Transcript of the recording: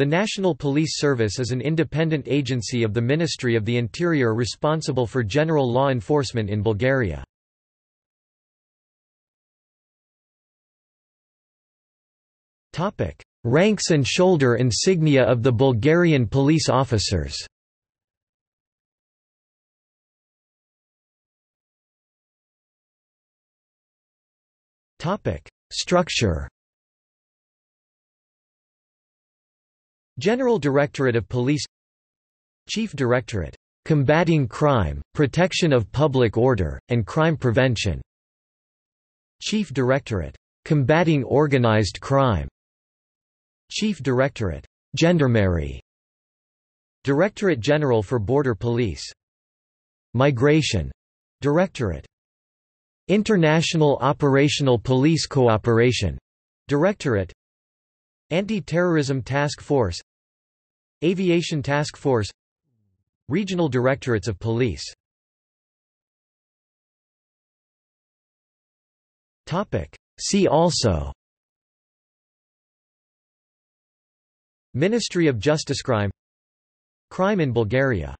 The National Police Service is an independent agency of the Ministry of the Interior responsible for general law enforcement in Bulgaria. Ranks and shoulder insignia of the Bulgarian police officers. Structure General Directorate of Police Chief Directorate, "...combating crime, protection of public order, and crime prevention. Chief Directorate, "...combating organized crime. Chief Directorate, "...gendarmerie. Directorate General for Border Police. Migration. Directorate. International Operational Police Cooperation. Directorate. Anti-Terrorism Task Force Aviation Task Force Regional Directorates of Police. See also. Ministry of Justice Crime. Crime in Bulgaria